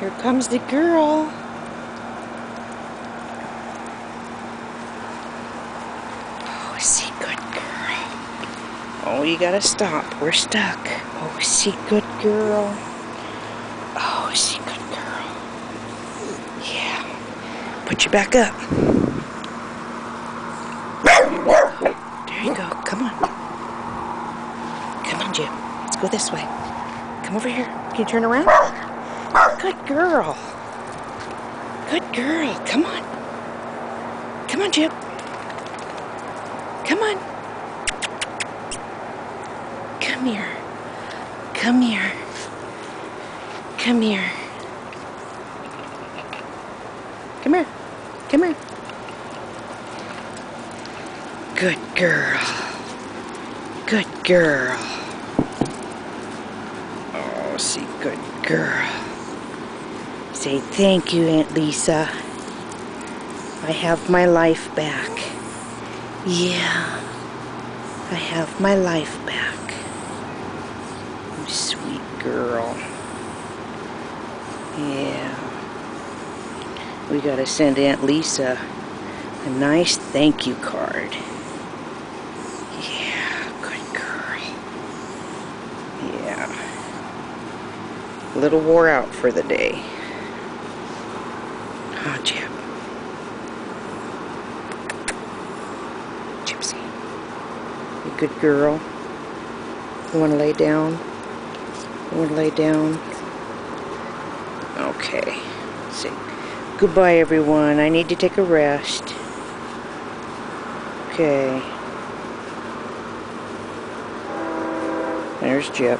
Here comes the girl. Oh, see, good girl. Oh, you gotta stop. We're stuck. Oh, see, good girl. Oh, see, good girl. Yeah. Put you back up. There you go. Come on. Come on, Jip. Let's go this way. Come over here. Can you turn around? Good girl. Good girl. Come on. Come on, Jip. Come on. Come here. Come here. Come here. Come here. Come here. Good girl. Good girl. Oh, see, good girl. Say thank you, Aunt Lisa. I have my life back. Yeah, I have my life back. You sweet girl. Yeah. We gotta send Aunt Lisa a nice thank you card. Yeah, good girl. Yeah. A little wore out for the day. Oh, Jip. Gypsy. You good girl. You want to lay down? You want to lay down? Okay. Let's see. Goodbye, everyone. I need to take a rest. Okay. There's Jip.